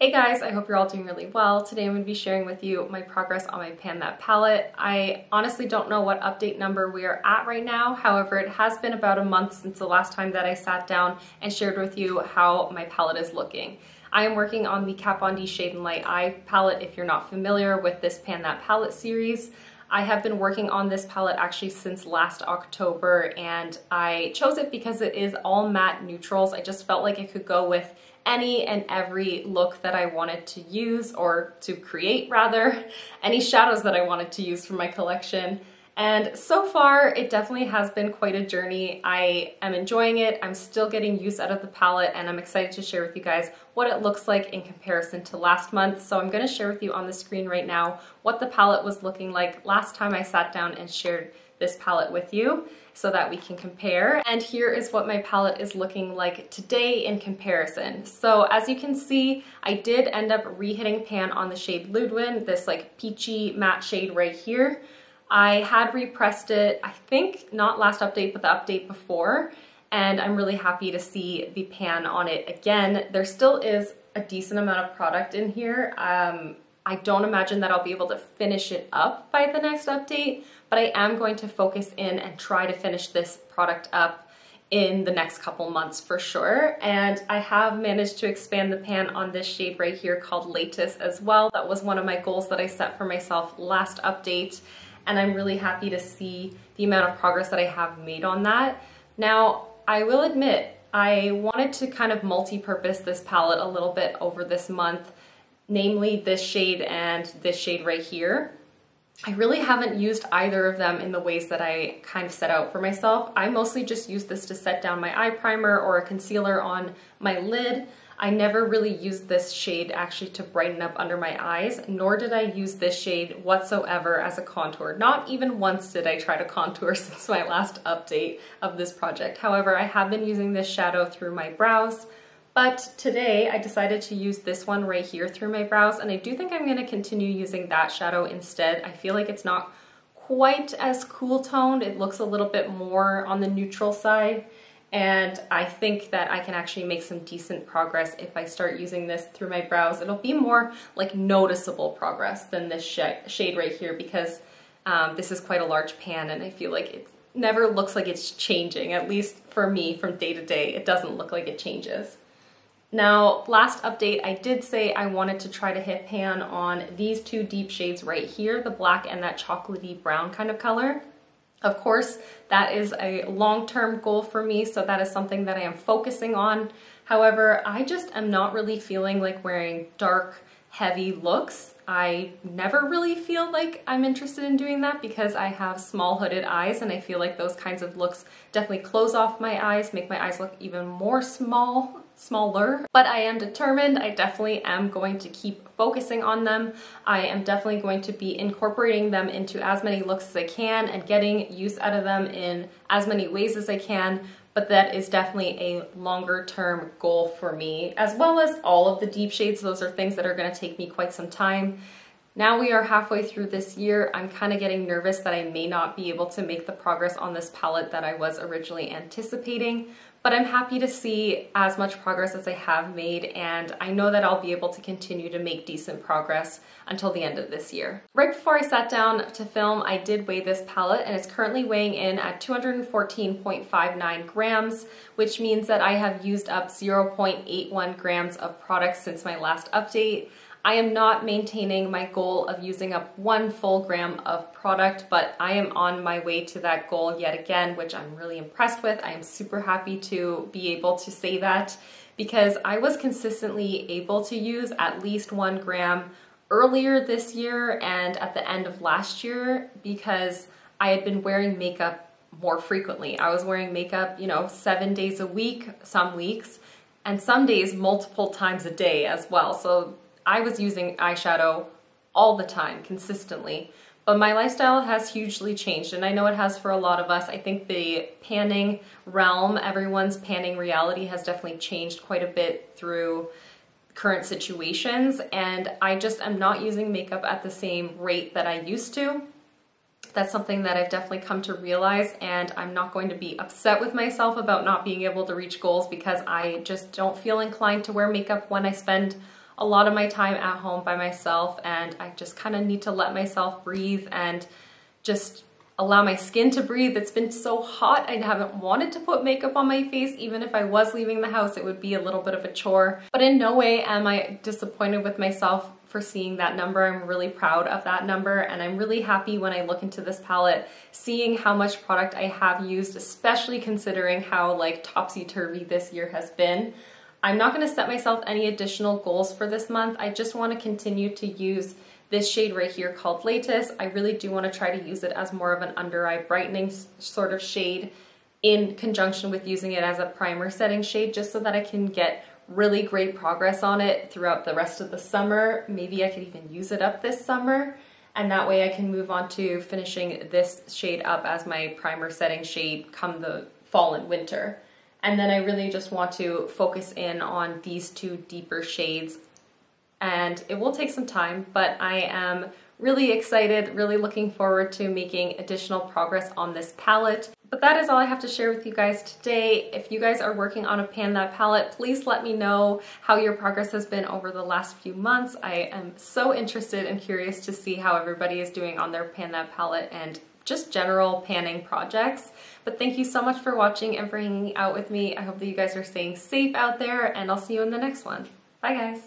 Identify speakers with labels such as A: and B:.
A: Hey guys, I hope you're all doing really well. Today I'm going to be sharing with you my progress on my Pan That palette. I honestly don't know what update number we are at right now. However, it has been about a month since the last time that I sat down and shared with you how my palette is looking. I am working on the Kat Von D Shade and Light Eye palette if you're not familiar with this Pan That palette series. I have been working on this palette actually since last October and I chose it because it is all matte neutrals. I just felt like it could go with any and every look that I wanted to use or to create rather, any shadows that I wanted to use for my collection. And so far, it definitely has been quite a journey. I am enjoying it. I'm still getting use out of the palette and I'm excited to share with you guys what it looks like in comparison to last month. So I'm gonna share with you on the screen right now what the palette was looking like last time I sat down and shared this palette with you so that we can compare. And here is what my palette is looking like today in comparison. So as you can see, I did end up re-hitting pan on the shade Ludwin, this like peachy matte shade right here. I had repressed it, I think not last update, but the update before, and I'm really happy to see the pan on it again. There still is a decent amount of product in here. Um, I don't imagine that I'll be able to finish it up by the next update, but I am going to focus in and try to finish this product up in the next couple months for sure. And I have managed to expand the pan on this shade right here called Lattice as well. That was one of my goals that I set for myself last update. And I'm really happy to see the amount of progress that I have made on that. Now, I will admit, I wanted to kind of multi-purpose this palette a little bit over this month namely this shade and this shade right here. I really haven't used either of them in the ways that I kind of set out for myself. I mostly just use this to set down my eye primer or a concealer on my lid. I never really used this shade actually to brighten up under my eyes, nor did I use this shade whatsoever as a contour. Not even once did I try to contour since my last update of this project. However, I have been using this shadow through my brows, but today I decided to use this one right here through my brows and I do think I'm going to continue using that shadow instead. I feel like it's not quite as cool toned. It looks a little bit more on the neutral side and I think that I can actually make some decent progress if I start using this through my brows. It'll be more like noticeable progress than this sh shade right here because um, this is quite a large pan and I feel like it never looks like it's changing, at least for me from day to day. It doesn't look like it changes. Now, last update, I did say I wanted to try to hit pan on these two deep shades right here, the black and that chocolatey brown kind of color. Of course, that is a long-term goal for me, so that is something that I am focusing on. However, I just am not really feeling like wearing dark, heavy looks. I never really feel like I'm interested in doing that because I have small hooded eyes and I feel like those kinds of looks definitely close off my eyes, make my eyes look even more small smaller, but I am determined. I definitely am going to keep focusing on them. I am definitely going to be incorporating them into as many looks as I can and getting use out of them in as many ways as I can, but that is definitely a longer term goal for me, as well as all of the deep shades. Those are things that are gonna take me quite some time. Now we are halfway through this year. I'm kind of getting nervous that I may not be able to make the progress on this palette that I was originally anticipating, but I'm happy to see as much progress as I have made and I know that I'll be able to continue to make decent progress until the end of this year. Right before I sat down to film, I did weigh this palette and it's currently weighing in at 214.59 grams, which means that I have used up 0.81 grams of product since my last update. I am not maintaining my goal of using up one full gram of product, but I am on my way to that goal yet again, which I'm really impressed with. I am super happy to be able to say that because I was consistently able to use at least one gram earlier this year and at the end of last year because I had been wearing makeup more frequently. I was wearing makeup, you know, seven days a week, some weeks, and some days multiple times a day as well. So I was using eyeshadow all the time, consistently. But my lifestyle has hugely changed, and I know it has for a lot of us. I think the panning realm, everyone's panning reality has definitely changed quite a bit through current situations, and I just am not using makeup at the same rate that I used to. That's something that I've definitely come to realize, and I'm not going to be upset with myself about not being able to reach goals because I just don't feel inclined to wear makeup when I spend a lot of my time at home by myself and I just kind of need to let myself breathe and just allow my skin to breathe. It's been so hot, I haven't wanted to put makeup on my face. Even if I was leaving the house, it would be a little bit of a chore. But in no way am I disappointed with myself for seeing that number. I'm really proud of that number and I'm really happy when I look into this palette, seeing how much product I have used, especially considering how like topsy-turvy this year has been. I'm not gonna set myself any additional goals for this month. I just wanna continue to use this shade right here called Lattice. I really do wanna try to use it as more of an under eye brightening sort of shade in conjunction with using it as a primer setting shade just so that I can get really great progress on it throughout the rest of the summer. Maybe I could even use it up this summer and that way I can move on to finishing this shade up as my primer setting shade come the fall and winter. And then I really just want to focus in on these two deeper shades and it will take some time, but I am really excited, really looking forward to making additional progress on this palette. But that is all I have to share with you guys today. If you guys are working on a Pan That palette, please let me know how your progress has been over the last few months. I am so interested and curious to see how everybody is doing on their Pan That palette and just general panning projects. But thank you so much for watching and for hanging out with me. I hope that you guys are staying safe out there and I'll see you in the next one. Bye guys.